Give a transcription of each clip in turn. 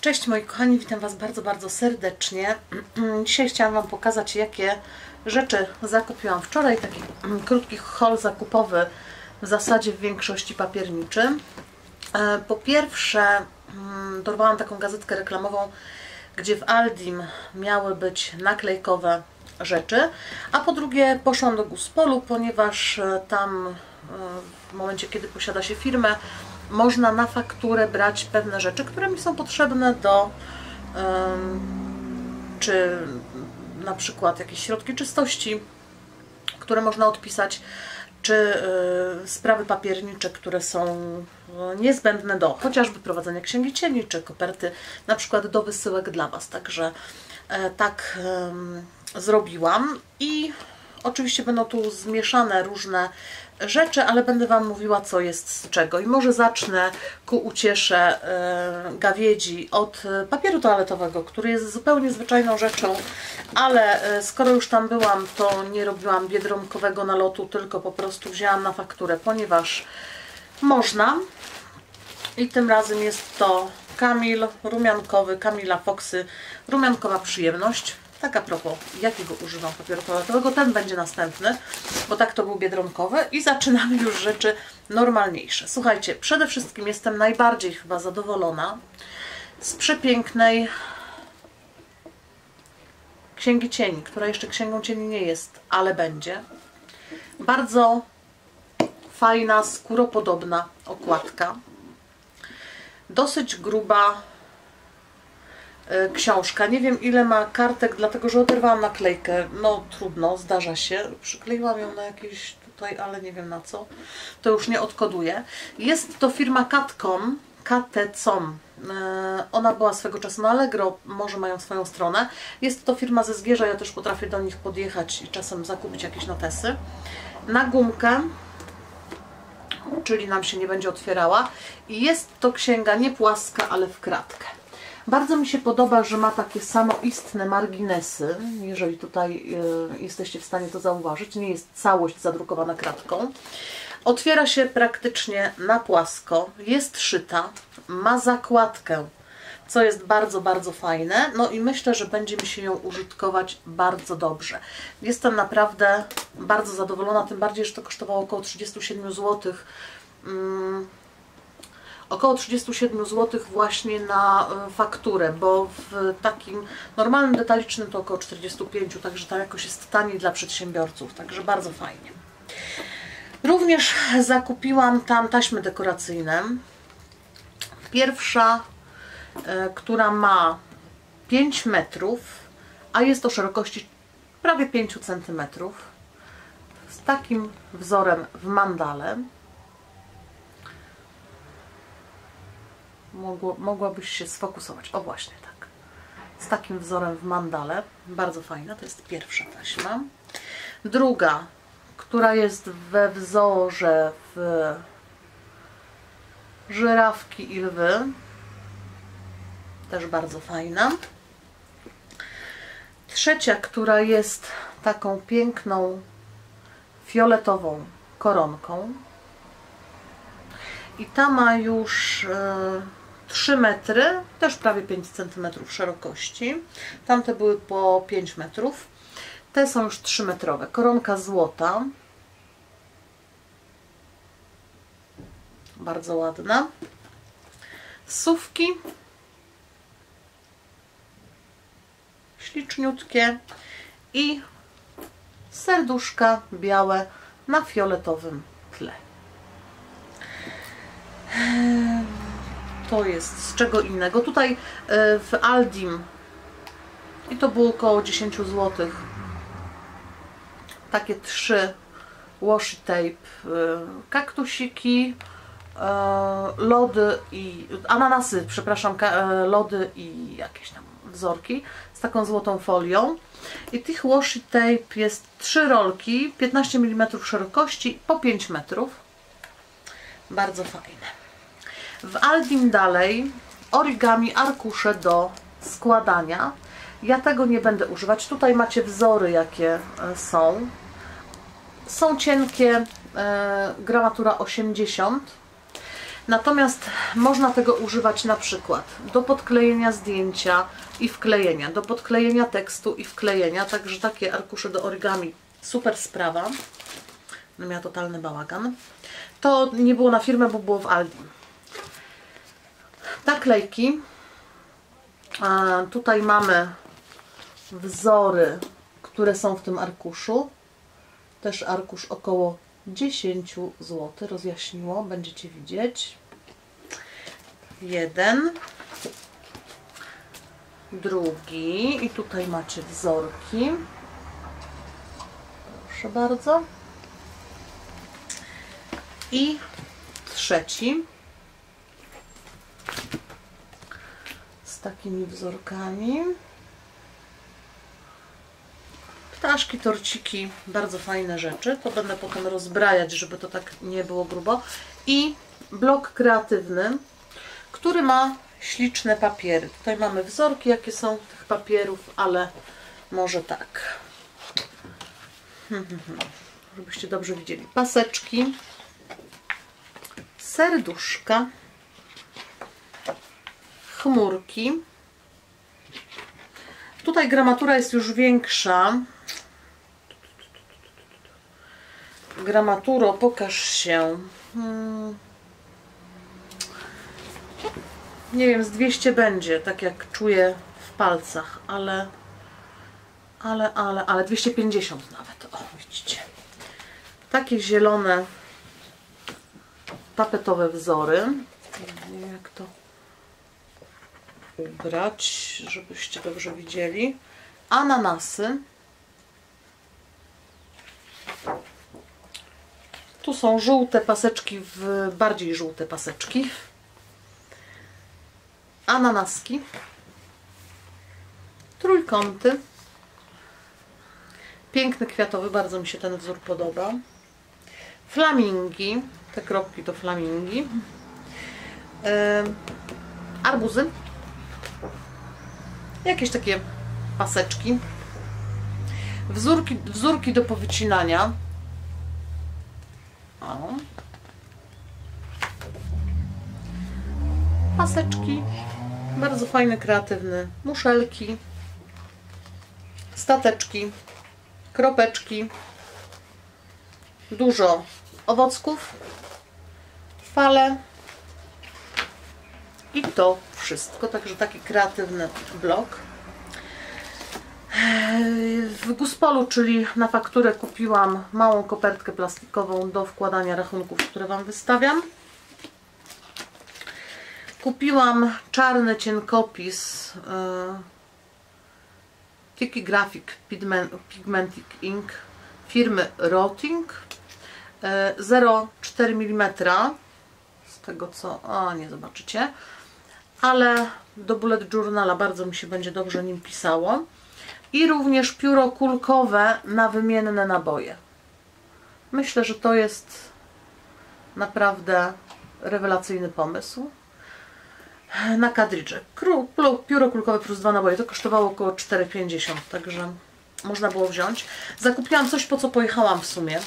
Cześć moi kochani, witam Was bardzo, bardzo serdecznie. Dzisiaj chciałam Wam pokazać, jakie rzeczy zakupiłam wczoraj. Taki krótki haul zakupowy, w zasadzie w większości papierniczy. E, po pierwsze, mm, dorwałam taką gazetkę reklamową, gdzie w Aldim miały być naklejkowe rzeczy, a po drugie poszłam do Guspolu, ponieważ e, tam e, w momencie, kiedy posiada się firmę, można na fakturę brać pewne rzeczy, które mi są potrzebne do czy na przykład jakieś środki czystości, które można odpisać, czy y, sprawy papiernicze, które są y, niezbędne do chociażby prowadzenia księgi cieni, czy koperty, na przykład do wysyłek dla Was. Także e, tak zrobiłam i oczywiście będą tu zmieszane różne rzeczy, ale będę Wam mówiła, co jest z czego. I może zacznę ku uciesze e, gawiedzi od papieru toaletowego, który jest zupełnie zwyczajną rzeczą, ale e, skoro już tam byłam, to nie robiłam biedronkowego nalotu, tylko po prostu wzięłam na fakturę, ponieważ można. I tym razem jest to Kamil rumiankowy, Kamila Foxy, rumiankowa przyjemność. Tak a propos, jakiego używam papieru toaletowego, ten będzie następny, bo tak to był biedronkowy i zaczynamy już rzeczy normalniejsze. Słuchajcie, przede wszystkim jestem najbardziej chyba zadowolona z przepięknej Księgi Cieni, która jeszcze Księgą Cieni nie jest, ale będzie. Bardzo fajna, skóropodobna okładka. Dosyć gruba książka. Nie wiem ile ma kartek, dlatego że oderwałam naklejkę. No trudno, zdarza się. Przykleiłam ją na jakieś tutaj, ale nie wiem na co. To już nie odkoduję. Jest to firma Catcom, KT.com. E, ona była swego czasu na Allegro, może mają swoją stronę. Jest to firma ze Zgierza, ja też potrafię do nich podjechać i czasem zakupić jakieś notesy. Na gumkę, czyli nam się nie będzie otwierała. I jest to księga nie płaska, ale w kratkę. Bardzo mi się podoba, że ma takie samoistne marginesy, jeżeli tutaj y, jesteście w stanie to zauważyć. Nie jest całość zadrukowana kratką. Otwiera się praktycznie na płasko, jest szyta, ma zakładkę, co jest bardzo, bardzo fajne. No i myślę, że będzie mi się ją użytkować bardzo dobrze. Jestem naprawdę bardzo zadowolona, tym bardziej, że to kosztowało około 37 zł około 37 zł właśnie na e, fakturę, bo w takim normalnym detalicznym to około 45, także ta jakoś jest taniej dla przedsiębiorców, także bardzo fajnie. Również zakupiłam tam taśmy dekoracyjne. Pierwsza, e, która ma 5 metrów, a jest o szerokości prawie 5 cm. Z takim wzorem w mandale. Mogło, mogłabyś się sfokusować. O właśnie tak. Z takim wzorem w mandale. Bardzo fajna. To jest pierwsza taśma. Druga, która jest we wzorze w żyrawki i lwy. Też bardzo fajna. Trzecia, która jest taką piękną fioletową koronką. I ta ma już... Yy, 3 metry, też prawie 5 cm szerokości. Tamte były po 5 metrów. Te są już 3 metrowe. Koronka złota. Bardzo ładna. Sówki. Śliczniutkie. I serduszka białe na fioletowym tle to jest z czego innego. Tutaj e, w Aldim i to było około 10 zł. Takie trzy washi tape, e, kaktusiki, e, lody i ananasy, przepraszam, lody i jakieś tam wzorki z taką złotą folią. I tych washi tape jest trzy rolki, 15 mm szerokości po 5 metrów. Bardzo fajne. W Aldim dalej origami arkusze do składania. Ja tego nie będę używać. Tutaj macie wzory, jakie e, są. Są cienkie, e, gramatura 80. Natomiast można tego używać na przykład do podklejenia zdjęcia i wklejenia, do podklejenia tekstu i wklejenia, także takie arkusze do origami, super sprawa. No miała totalny bałagan. To nie było na firmę, bo było w Aldi. Naklejki. Tutaj mamy wzory, które są w tym arkuszu. Też arkusz około 10 zł. Rozjaśniło, będziecie widzieć. Jeden. Drugi. I tutaj macie wzorki. Proszę bardzo. I trzeci. Z takimi wzorkami. Ptaszki, torciki, bardzo fajne rzeczy. To będę potem rozbrajać, żeby to tak nie było grubo. I blok kreatywny, który ma śliczne papiery. Tutaj mamy wzorki, jakie są tych papierów, ale może tak. Żebyście dobrze widzieli. Paseczki, serduszka, chmurki. Tutaj gramatura jest już większa. Gramaturo, pokaż się. Hmm. Nie wiem, z 200 będzie, tak jak czuję w palcach, ale ale, ale, ale 250 nawet. O, widzicie. Takie zielone tapetowe wzory. Nie wiem jak to ubrać, żebyście dobrze widzieli. Ananasy. Tu są żółte paseczki w bardziej żółte paseczki. Ananaski. Trójkąty. Piękny kwiatowy, bardzo mi się ten wzór podoba. Flamingi. Te kropki to flamingi. Yy, arbuzy. Jakieś takie paseczki. Wzórki, wzórki do powycinania. O. Paseczki. Bardzo fajny, kreatywny. Muszelki. Stateczki. Kropeczki. Dużo owocków. Fale. I to wszystko. Także taki kreatywny blok. W Guspolu, czyli na fakturę kupiłam małą kopertkę plastikową do wkładania rachunków, które Wam wystawiam. Kupiłam czarny cienkopis yy, Tiki Graphic Pigmentic Ink firmy Rotting yy, 0,4 mm z tego co, a nie zobaczycie ale do bullet journala bardzo mi się będzie dobrze nim pisało i również pióro kulkowe na wymienne naboje. Myślę, że to jest naprawdę rewelacyjny pomysł. Na kadridże. Pióro kulkowe plus dwa naboje. To kosztowało około 4,50, także można było wziąć. Zakupiłam coś, po co pojechałam w sumie.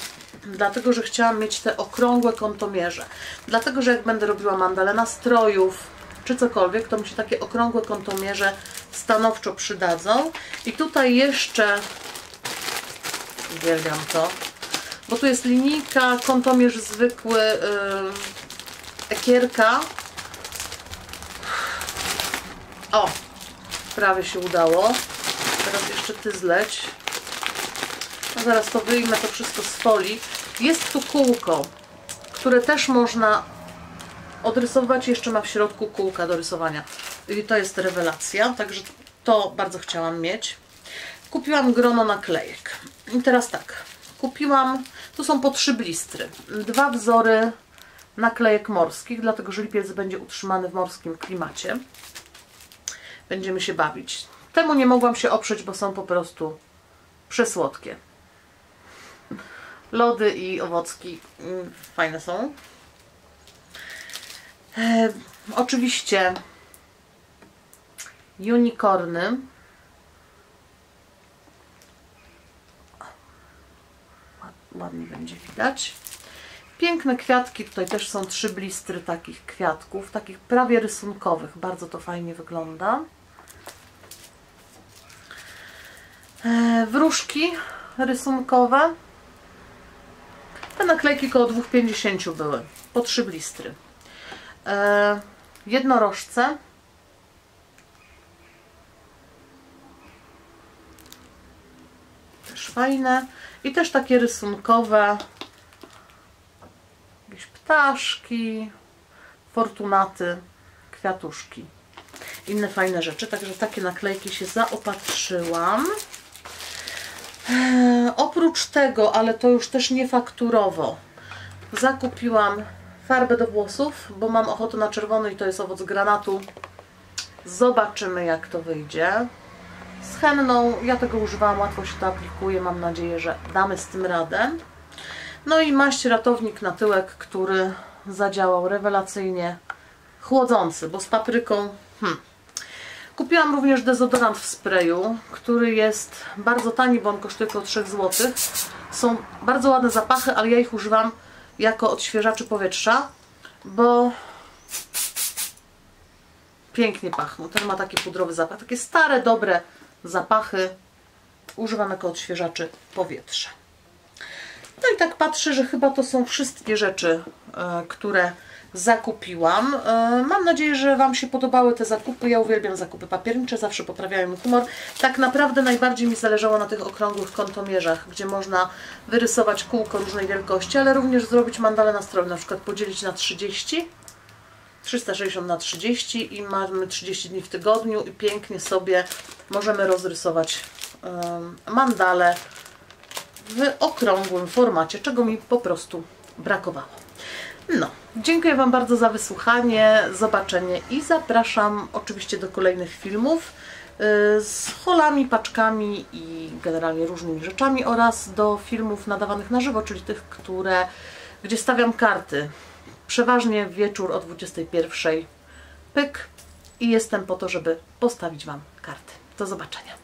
Dlatego, że chciałam mieć te okrągłe kątomierze. Dlatego, że jak będę robiła mandale nastrojów, czy cokolwiek, to mi się takie okrągłe kątomierze stanowczo przydadzą. I tutaj jeszcze uwielbiam to, bo tu jest linijka, kątomierz zwykły, yy, ekierka. O, prawie się udało. Teraz jeszcze ty zleć. No zaraz to wyjmę to wszystko z folii. Jest tu kółko, które też można odrysować. Jeszcze ma w środku kółka do rysowania. I to jest rewelacja, także to bardzo chciałam mieć. Kupiłam grono naklejek. I teraz tak, kupiłam, tu są po trzy blistry. Dwa wzory naklejek morskich, dlatego że lipiec będzie utrzymany w morskim klimacie. Będziemy się bawić. Temu nie mogłam się oprzeć, bo są po prostu przesłodkie. Lody i owocki mm, fajne są. E, oczywiście unicorny. Ładnie będzie widać. piękne kwiatki, tutaj też są trzy blistry takich kwiatków, takich prawie rysunkowych, bardzo to fajnie wygląda. E, wróżki rysunkowe. Te naklejki około 2,50 były, po trzy blistry. E, jednorożce. Też fajne. I też takie rysunkowe. Jakieś ptaszki, fortunaty, kwiatuszki. Inne fajne rzeczy. Także takie naklejki się zaopatrzyłam. Eee, oprócz tego, ale to już też nie fakturowo, zakupiłam farbę do włosów, bo mam ochotę na czerwony i to jest owoc granatu. Zobaczymy jak to wyjdzie. Z henną, ja tego używałam, łatwo się to aplikuje, mam nadzieję, że damy z tym radę. No i maść ratownik na tyłek, który zadziałał rewelacyjnie chłodzący, bo z papryką hmm, Kupiłam również dezodorant w sprayu, który jest bardzo tani, bo on kosztuje około 3 zł. Są bardzo ładne zapachy, ale ja ich używam jako odświeżaczy powietrza, bo pięknie pachną. Ten ma taki pudrowy zapach. Takie stare, dobre zapachy używam jako odświeżaczy powietrza. No i tak patrzę, że chyba to są wszystkie rzeczy, e, które zakupiłam. E, mam nadzieję, że Wam się podobały te zakupy. Ja uwielbiam zakupy papiernicze, zawsze poprawiają humor. Tak naprawdę najbardziej mi zależało na tych okrągłych kątomierzach, gdzie można wyrysować kółko różnej wielkości, ale również zrobić mandale nastroju, na przykład podzielić na 30 360 na 30 i mamy 30 dni w tygodniu i pięknie sobie możemy rozrysować mandale w okrągłym formacie, czego mi po prostu brakowało. No, dziękuję Wam bardzo za wysłuchanie, zobaczenie i zapraszam oczywiście do kolejnych filmów y, z holami, paczkami i generalnie różnymi rzeczami oraz do filmów nadawanych na żywo, czyli tych, które, gdzie stawiam karty. Przeważnie wieczór o 21 pyk i jestem po to, żeby postawić Wam karty. Do zobaczenia.